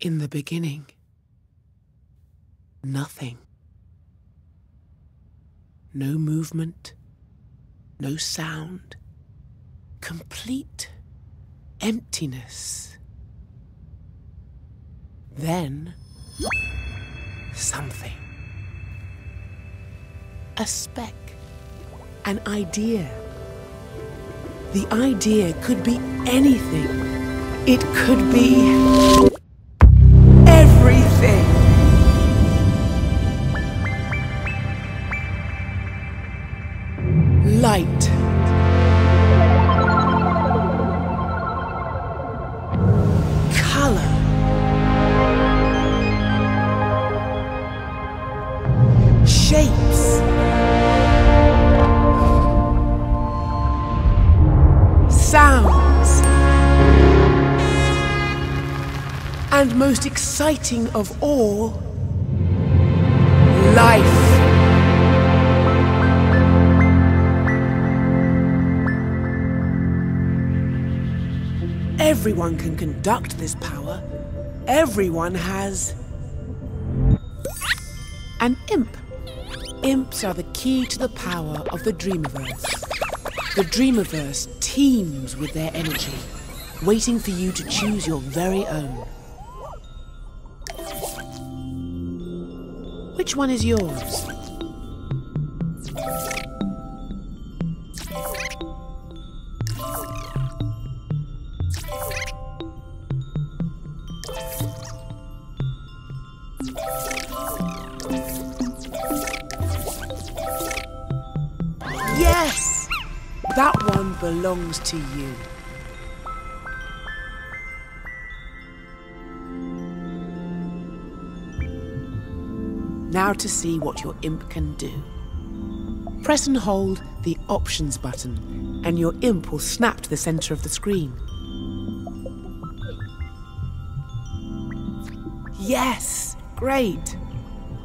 In the beginning, nothing. No movement, no sound, complete emptiness. Then, something. A speck, an idea. The idea could be anything. It could be everything. Light. And most exciting of all, life. Everyone can conduct this power. Everyone has an imp. Imps are the key to the power of the Dreamiverse. The Dreamiverse teems with their energy, waiting for you to choose your very own. Which one is yours? Yes! That one belongs to you. Now to see what your imp can do. Press and hold the Options button, and your imp will snap to the center of the screen. Yes! Great!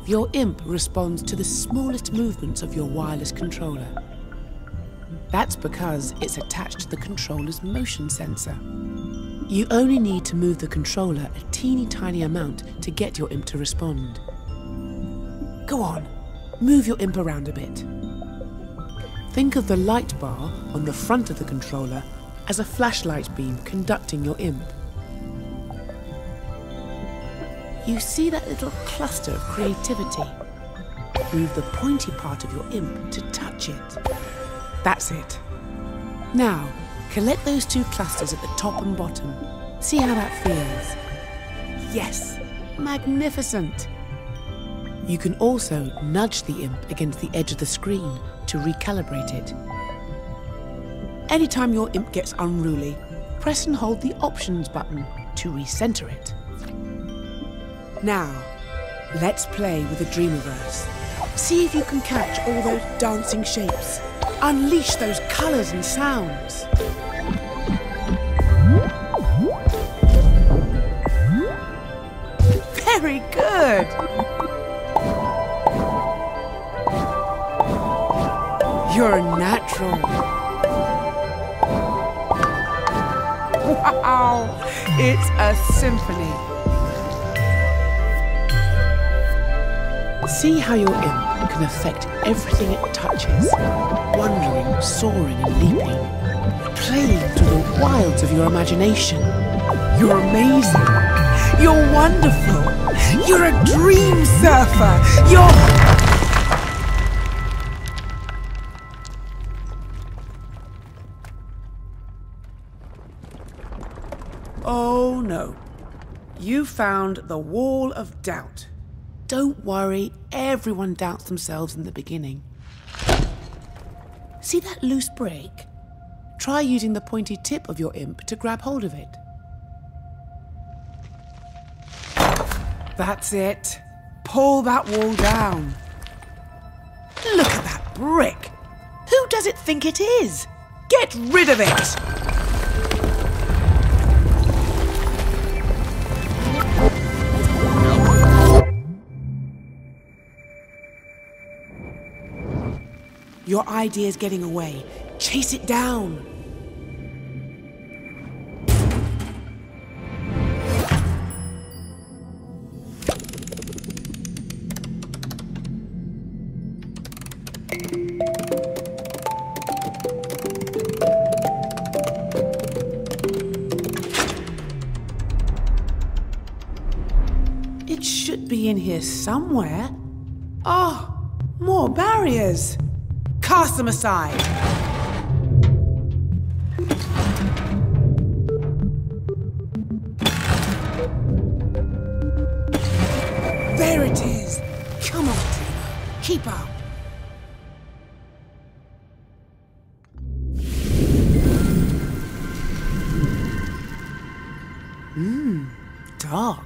Your imp responds to the smallest movements of your wireless controller. That's because it's attached to the controller's motion sensor. You only need to move the controller a teeny tiny amount to get your imp to respond. Go on, move your imp around a bit. Think of the light bar on the front of the controller as a flashlight beam conducting your imp. You see that little cluster of creativity? Move the pointy part of your imp to touch it. That's it. Now, collect those two clusters at the top and bottom. See how that feels. Yes, magnificent. You can also nudge the imp against the edge of the screen to recalibrate it. Anytime your imp gets unruly, press and hold the Options button to recenter it. Now, let's play with the Dreamiverse. See if you can catch all those dancing shapes. Unleash those colours and sounds. Very good! You're a natural. Wow! It's a symphony. See how your imp can affect everything it touches, wandering, soaring, and leaping, playing to the wilds of your imagination. You're amazing. You're wonderful. You're a dream surfer. You're. No. You found the wall of doubt. Don't worry, everyone doubts themselves in the beginning. See that loose brick? Try using the pointy tip of your imp to grab hold of it. That's it. Pull that wall down. Look at that brick. Who does it think it is? Get rid of it! Your idea's getting away. Chase it down. It should be in here somewhere. Oh, more barriers. Aside. There it is. Come on. Keep up. Hmm, dark.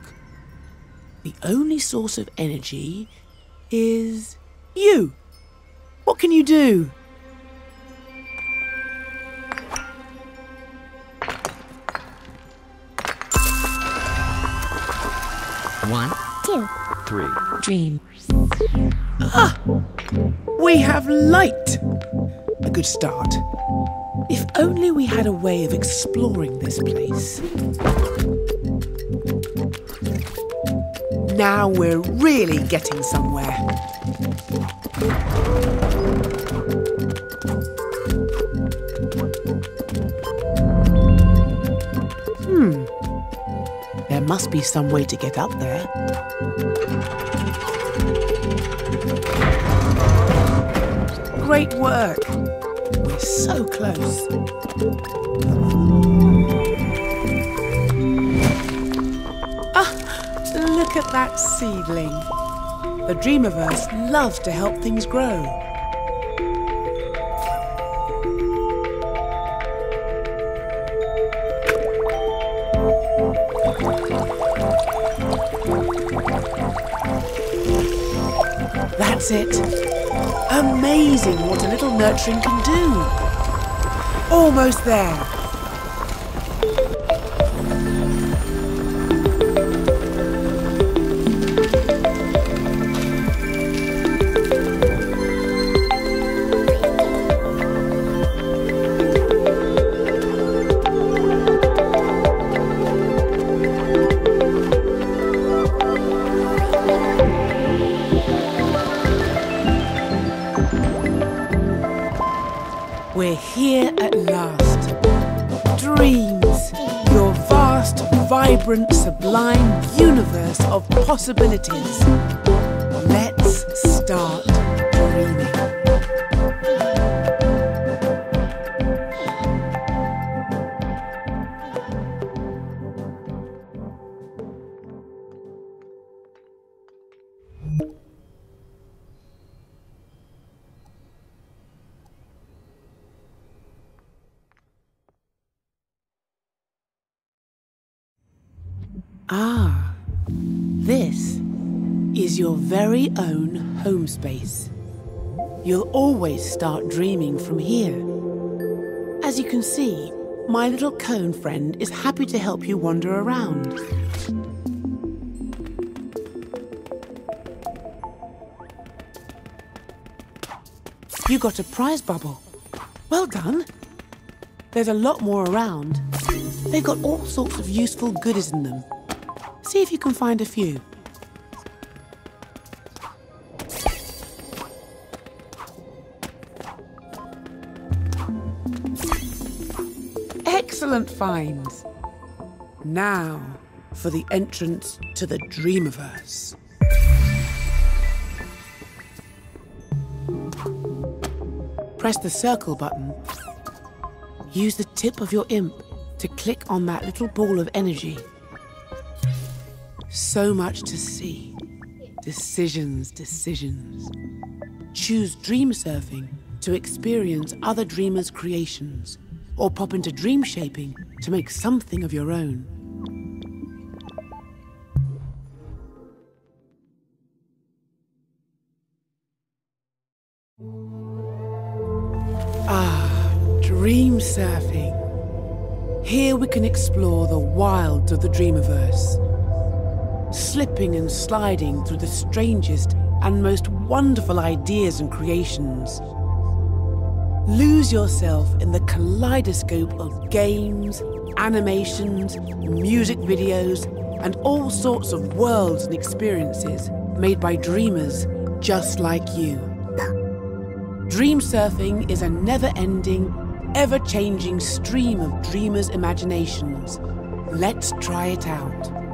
The only source of energy is you. What can you do? One, two, three. Two. three. Dream. Ah! We have light. A good start. If only we had a way of exploring this place. Now we're really getting somewhere. Must be some way to get up there. Great work. We're so close. Ah, look at that seedling. The Dreamiverse loves to help things grow. That's it. Amazing what a little nurturing can do. Almost there. Vibrant, sublime universe of possibilities. Let's start dreaming. Ah, this is your very own home space. You'll always start dreaming from here. As you can see, my little cone friend is happy to help you wander around. You got a prize bubble. Well done. There's a lot more around. They've got all sorts of useful goodies in them. See if you can find a few. Excellent finds. Now for the entrance to the Dreamiverse. Press the circle button. Use the tip of your imp to click on that little ball of energy. So much to see. Decisions, decisions. Choose dream surfing to experience other dreamers' creations, or pop into dream shaping to make something of your own. Ah, dream surfing. Here we can explore the wilds of the Dreamiverse slipping and sliding through the strangest and most wonderful ideas and creations. Lose yourself in the kaleidoscope of games, animations, music videos, and all sorts of worlds and experiences made by dreamers just like you. Dream surfing is a never ending, ever changing stream of dreamers' imaginations. Let's try it out.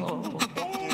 어.